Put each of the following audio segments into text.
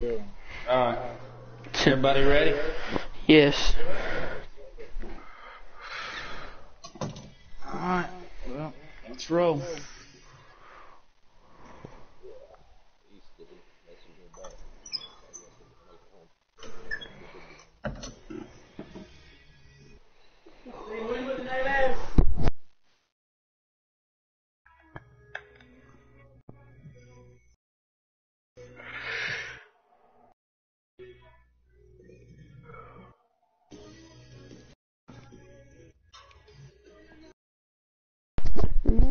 Alright. Uh, everybody ready? Yes. Alright. Well, let's roll.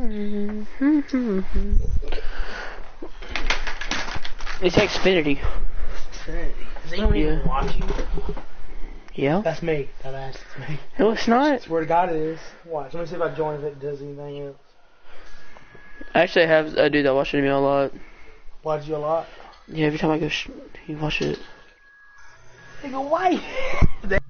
Mm-hmm. It's Xfinity. Is anyone Yeah. even watching? Yeah. That's me. That ass is me. No, it's not. Swear to God it is. Watch. Let me see if I join if it does anything else. Actually, I have a dude that watches me a lot. Watch you a lot. Yeah, every time I go, sh- he watches it. Nigga, why?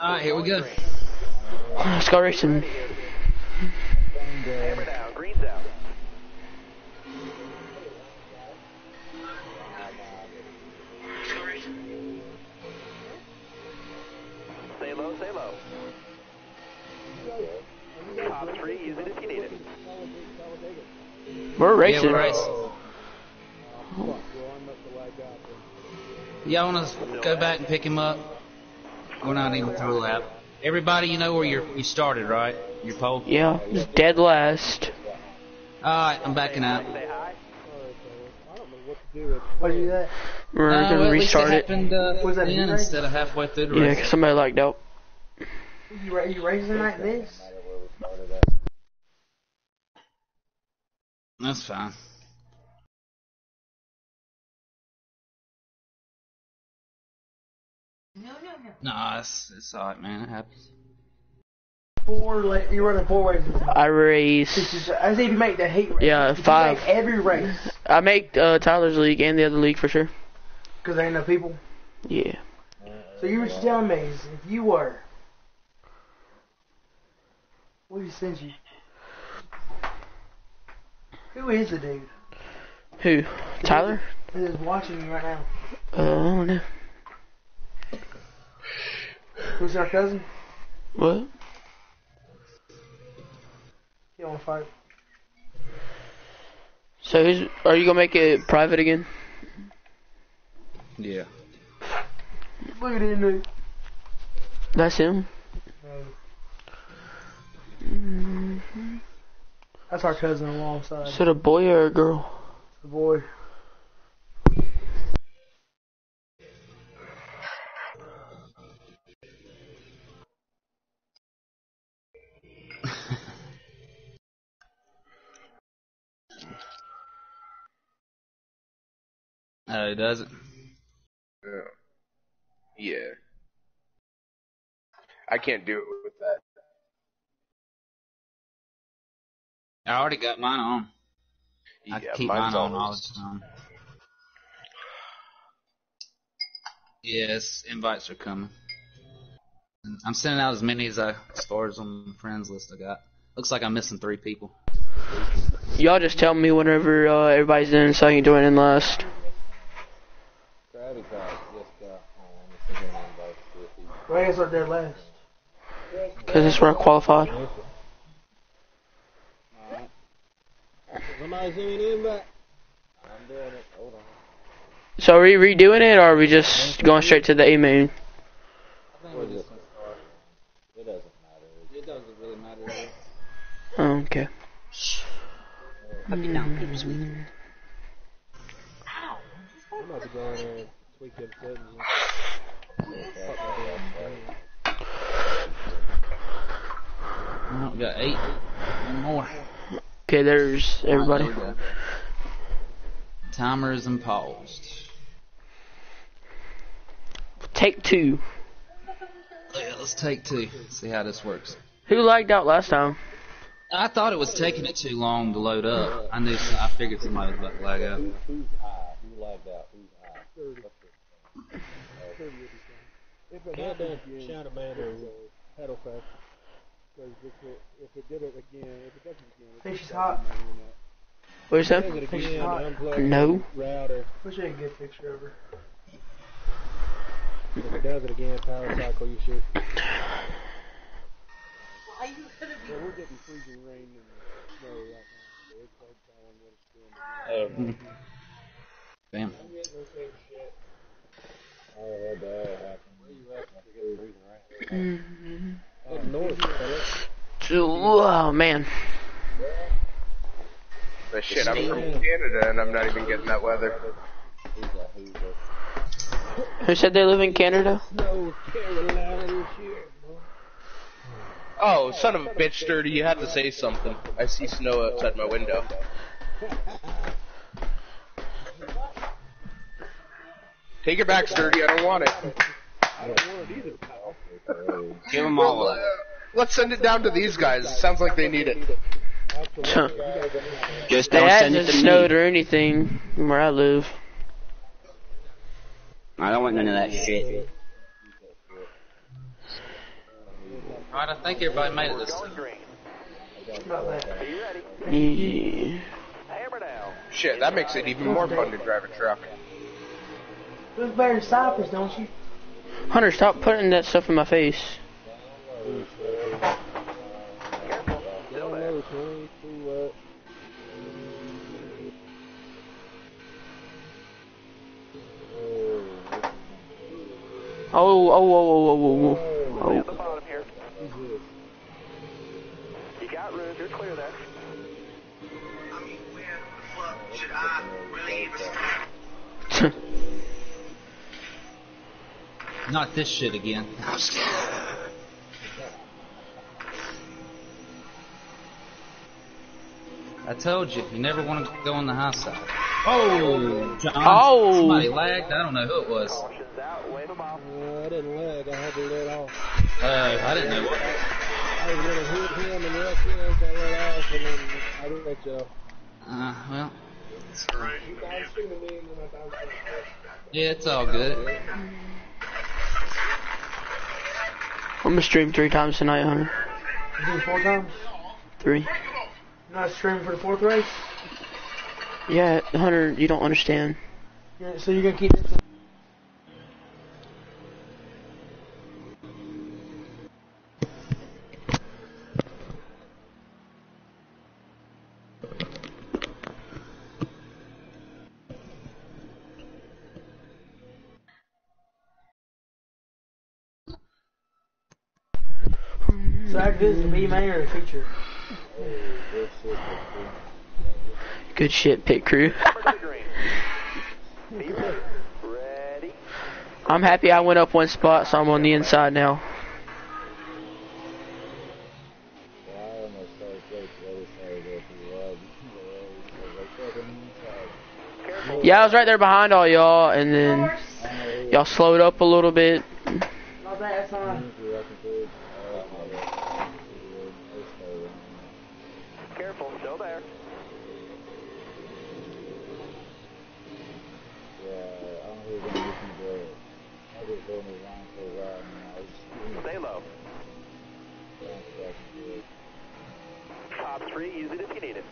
Alright, here we go. Let's go racing. Hammer down, green's out. Stay low, stay low. Top three, use it if you need it. We're Yeah, we're racing. Y'all wanna go back and pick him up? We're not even through a lap. Everybody, you know where you you started, right? Your pole. Yeah, it's dead last. Alright, I'm backing out. Say hi. Why'd you do that? We're Uh, gonna well, restart it. happened, uh, Was that then instead of halfway through the Yeah, race. 'cause somebody lagged out. You, ra- you racing like this? That's fine. No, no, no. Nah, it's, it's alright, man. It happens. Four. La- you're running four races. I race. I say if you make the heat race. Yeah, if five. make every race. I make uh, Tyler's league and the other league for sure. Because there ain't no people. Yeah. So you were telling me is if you were. What did he send you? Who is the dude Who? Tyler? that is watching you right now? Uh, I don't know. Who's our cousin? What? He want to fight. So who's? Are you gonna make it private again? Yeah. Look at him. That's him. That's our cousin alongside Is it a boy or a girl? the boy. Oh, does it? Yeah. Yeah. I can't do it with that. I already got mine on. I Yeah, keep mine on all the time. Yes, invites are coming. I'm sending out as many as I, as far as on the friends list I got. Looks like I'm missing three people. Y'all just tell me whenever uh, everybody's in so I can join in last. Why is our dead last? Cause that's where I qualified. Somebody send me an invite. So are we redoing it or are we just going straight to the A main? It doesn't matter. It doesn't really matter. Oh, okay. I'm about to go in there and tweak them settings. Oh, we got eight. One more. Okay, there's everybody. There. Timer is imposed. Take two. Yeah, let's take two. See how this works. Who lagged out last time? I thought it was taking it too long to load up. I knew. I figured somebody was about to lag out. Who's high? Who lagged out? Who's high? If it happened, China Man or pedal Factor. Because if it, if it did it again, if it does it again, it Fish is hot. it What is that? it Fish again, hot. No. the router. Wish I could get a picture of her. If it does it again, power cycle your shit. Why you gonna be Yeah, we're getting freezing rain and snow right now. So it's hard to tell when it's doing it. Bam. I'm getting the same shit. Oh, that bad happened. Where you at? We're getting freezing rain. Up north, fella. Oh man. But shit, I'm from Canada and I'm not even getting that weather. Who said they live in Canada? North Carolina this. Oh, son of a bitch, Sturdy, you had to say something. I see snow outside my window. Take it back, Sturdy, I don't want it. I don't want it either, pal. Give them all Well, up. Let's send it down to these guys. Sounds like they need it. Absolutely. don't Just They don't send it hasn't to snowed me. or anything where I live. I don't want none of that shit. Alright, I think everybody made it this Going time. green. About that. Are you ready? Yeah. Hammer down. Shit, that makes it even more fun to drive a truck. Live better in Cypress, don't you? Hunter, stop putting that stuff in my face. Y'all know it's rain, too wet. Oh, oh, oh, oh, oh, oh, oh. At the bottom here. You got room. You're clear there. oh. Not this shit again. I'm just kidding. I told you, you never want to go on the high side. Oh, John. Oh. Somebody lagged. I don't know who it was. Caution's out. Wave them off. Uh, I didn't lag, I had to let off. Uh, I didn't know what. I was gonna hit him and rush in, so I let off, and then I didn't let y'all. Uh, well, You guys and then I yeah, it's all good. I'm gonna stream three times tonight, Hunter. You doing four times? Three. Not streaming for the fourth race? Yeah, Hunter, you don't understand. Yeah, so you're gonna keep this? So the B main or the feature? Good shit, pit crew. I'm happy I went up one spot, so I'm on the inside now. Yeah, I was right there behind all y'all, and then y'all slowed up a little bit. Top three. Use it if you need it.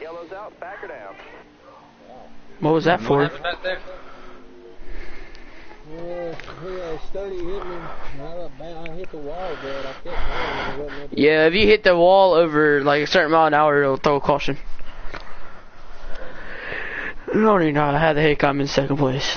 Yellow's out. Back or down. What was that for? happened back there? Yeah, yeah, Sturdy hit me. I, got- I the wall, but I kept going. and it wasn't up- Yeah, if you hit the wall over like a certain mile an hour, it'll throw a caution. I don't even know how the heck I'm in second place.